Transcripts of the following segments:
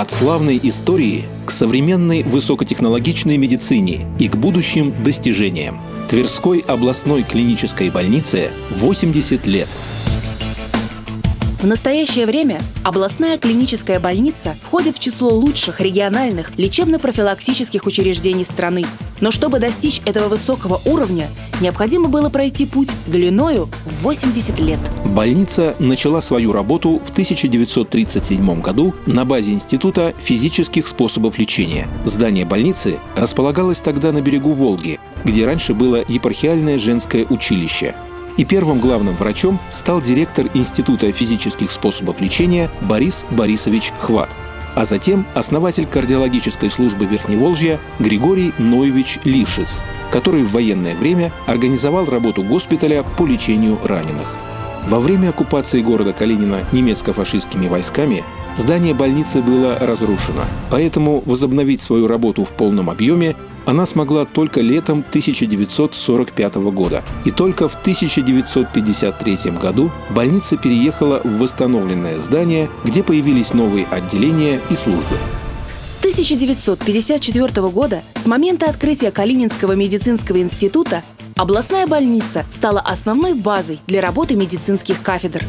От славной истории к современной высокотехнологичной медицине и к будущим достижениям. Тверской областной клинической больнице 80 лет. В настоящее время областная клиническая больница входит в число лучших региональных лечебно-профилактических учреждений страны. Но чтобы достичь этого высокого уровня, необходимо было пройти путь длиною в 80 лет. Больница начала свою работу в 1937 году на базе Института физических способов лечения. Здание больницы располагалось тогда на берегу Волги, где раньше было епархиальное женское училище – и первым главным врачом стал директор Института физических способов лечения Борис Борисович Хват а затем основатель кардиологической службы Верхневолжья Григорий Ноевич Лившиц, который в военное время организовал работу госпиталя по лечению раненых. Во время оккупации города Калинина немецко-фашистскими войсками здание больницы было разрушено, поэтому возобновить свою работу в полном объеме она смогла только летом 1945 года. И только в 1953 году больница переехала в восстановленное здание, где появились новые отделения и службы. С 1954 года, с момента открытия Калининского медицинского института, областная больница стала основной базой для работы медицинских кафедр,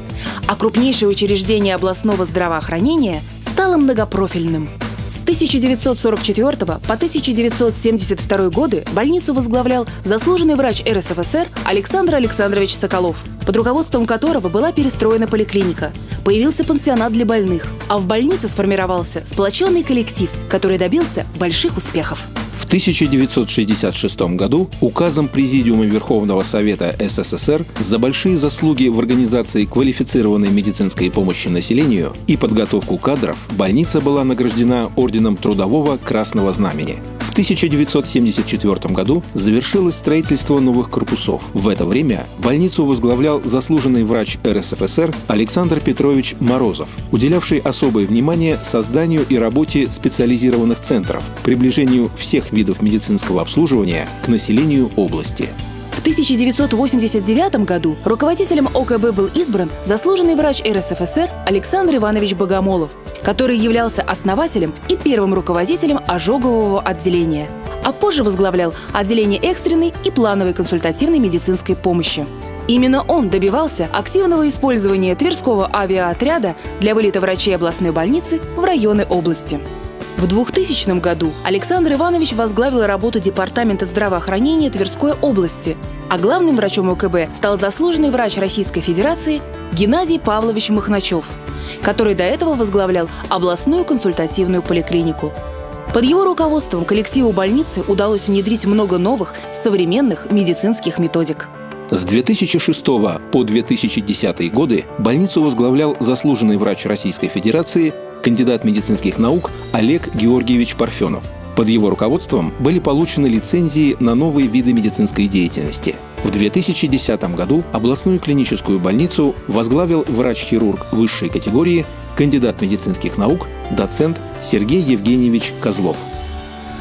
а крупнейшее учреждение областного здравоохранения стало многопрофильным – с 1944 по 1972 годы больницу возглавлял заслуженный врач РСФСР Александр Александрович Соколов, под руководством которого была перестроена поликлиника. Появился пансионат для больных, а в больнице сформировался сплоченный коллектив, который добился больших успехов. 1966 году указом Президиума Верховного Совета СССР за большие заслуги в организации квалифицированной медицинской помощи населению и подготовку кадров больница была награждена Орденом Трудового Красного Знамени. В 1974 году завершилось строительство новых корпусов. В это время больницу возглавлял заслуженный врач РСФСР Александр Петрович Морозов, уделявший особое внимание созданию и работе специализированных центров, приближению всех видов медицинского обслуживания к населению области. В 1989 году руководителем ОКБ был избран заслуженный врач РСФСР Александр Иванович Богомолов, который являлся основателем и первым руководителем ожогового отделения, а позже возглавлял отделение экстренной и плановой консультативной медицинской помощи. Именно он добивался активного использования Тверского авиаотряда для вылета врачей областной больницы в районы области. В 2000 году Александр Иванович возглавил работу Департамента здравоохранения Тверской области, а главным врачом ОКБ стал заслуженный врач Российской Федерации Геннадий Павлович Махначев, который до этого возглавлял областную консультативную поликлинику. Под его руководством коллективу больницы удалось внедрить много новых современных медицинских методик. С 2006 по 2010 годы больницу возглавлял заслуженный врач Российской Федерации кандидат медицинских наук Олег Георгиевич Парфенов. Под его руководством были получены лицензии на новые виды медицинской деятельности. В 2010 году областную клиническую больницу возглавил врач-хирург высшей категории, кандидат медицинских наук, доцент Сергей Евгеньевич Козлов.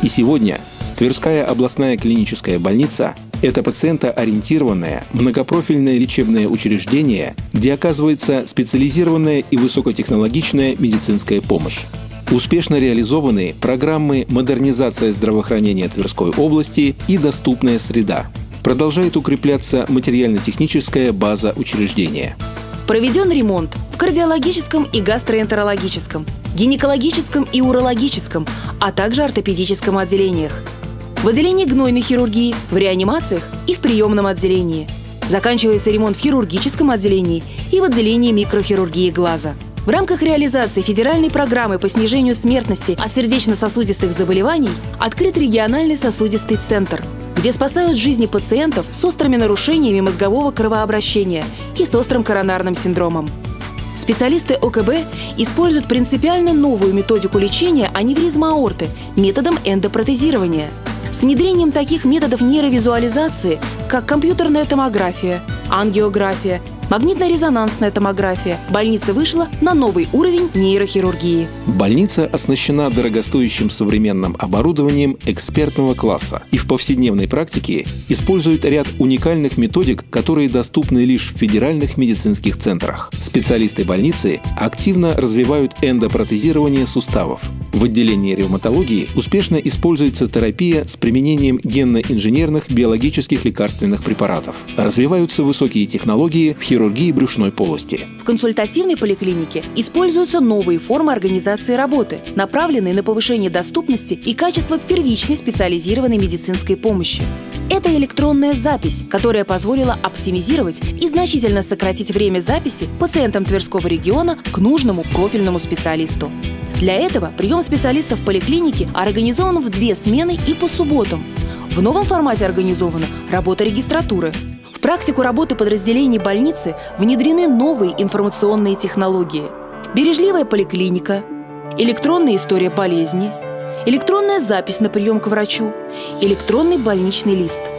И сегодня Тверская областная клиническая больница это пациентоориентированное, многопрофильное лечебное учреждение, где оказывается специализированная и высокотехнологичная медицинская помощь. Успешно реализованы программы «Модернизация здравоохранения Тверской области» и «Доступная среда». Продолжает укрепляться материально-техническая база учреждения. Проведен ремонт в кардиологическом и гастроэнтерологическом, гинекологическом и урологическом, а также ортопедическом отделениях – в отделении гнойной хирургии, в реанимациях и в приемном отделении. Заканчивается ремонт в хирургическом отделении и в отделении микрохирургии глаза. В рамках реализации федеральной программы по снижению смертности от сердечно-сосудистых заболеваний открыт региональный сосудистый центр, где спасают жизни пациентов с острыми нарушениями мозгового кровообращения и с острым коронарным синдромом. Специалисты ОКБ используют принципиально новую методику лечения аневризма аорты методом эндопротезирования – с внедрением таких методов нейровизуализации как компьютерная томография, ангиография, магнитно-резонансная томография, больница вышла на новый уровень нейрохирургии. Больница оснащена дорогостоящим современным оборудованием экспертного класса и в повседневной практике использует ряд уникальных методик, которые доступны лишь в федеральных медицинских центрах. Специалисты больницы активно развивают эндопротезирование суставов. В отделении ревматологии успешно используется терапия с применением генно-инженерных биологических лекарственных препаратов. Развиваются высокие технологии в хирургии брюшной полости. В консультативной поликлинике используются новые формы организации работы, направленные на повышение доступности и качества первичной специализированной медицинской помощи. Это электронная запись, которая позволила оптимизировать и значительно сократить время записи пациентам Тверского региона к нужному профильному специалисту. Для этого прием специалистов в поликлинике организован в две смены и по субботам. В новом формате организована работа регистратуры. В практику работы подразделений больницы внедрены новые информационные технологии. Бережливая поликлиника, электронная история болезни, электронная запись на прием к врачу, электронный больничный лист –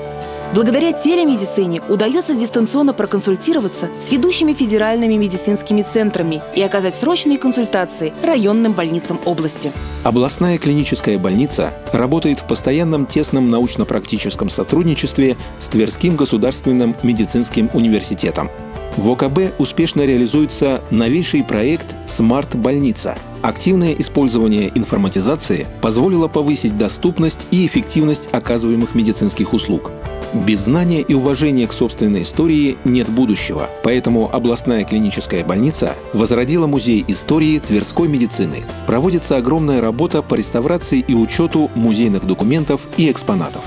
Благодаря телемедицине удается дистанционно проконсультироваться с ведущими федеральными медицинскими центрами и оказать срочные консультации районным больницам области. Областная клиническая больница работает в постоянном тесном научно-практическом сотрудничестве с Тверским государственным медицинским университетом. В ОКБ успешно реализуется новейший проект «Смарт-больница». Активное использование информатизации позволило повысить доступность и эффективность оказываемых медицинских услуг. Без знания и уважения к собственной истории нет будущего, поэтому областная клиническая больница возродила музей истории Тверской медицины. Проводится огромная работа по реставрации и учету музейных документов и экспонатов.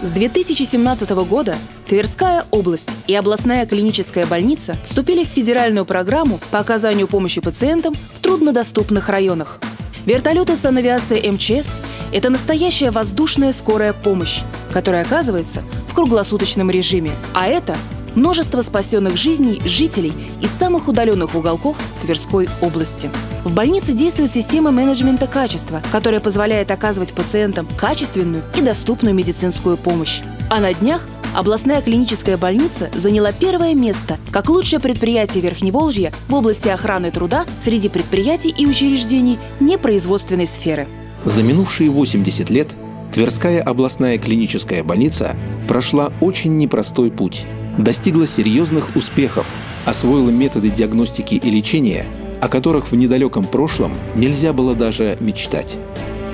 С 2017 года Тверская область и областная клиническая больница вступили в федеральную программу по оказанию помощи пациентам в труднодоступных районах. Вертолеты санавиации МЧС – это настоящая воздушная скорая помощь, которая оказывается в круглосуточном режиме. А это множество спасенных жизней жителей из самых удаленных уголков Тверской области. В больнице действует система менеджмента качества, которая позволяет оказывать пациентам качественную и доступную медицинскую помощь. А на днях областная клиническая больница заняла первое место как лучшее предприятие Верхневолжья в области охраны труда среди предприятий и учреждений непроизводственной сферы. За минувшие 80 лет Тверская областная клиническая больница прошла очень непростой путь, достигла серьезных успехов, освоила методы диагностики и лечения, о которых в недалеком прошлом нельзя было даже мечтать.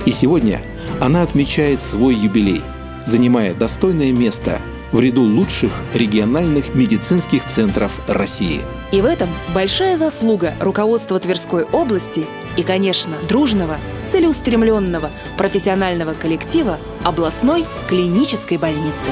И сегодня она отмечает свой юбилей, занимая достойное место в ряду лучших региональных медицинских центров России. И в этом большая заслуга руководства Тверской области и, конечно, дружного, целеустремленного, профессионального коллектива областной клинической больницы.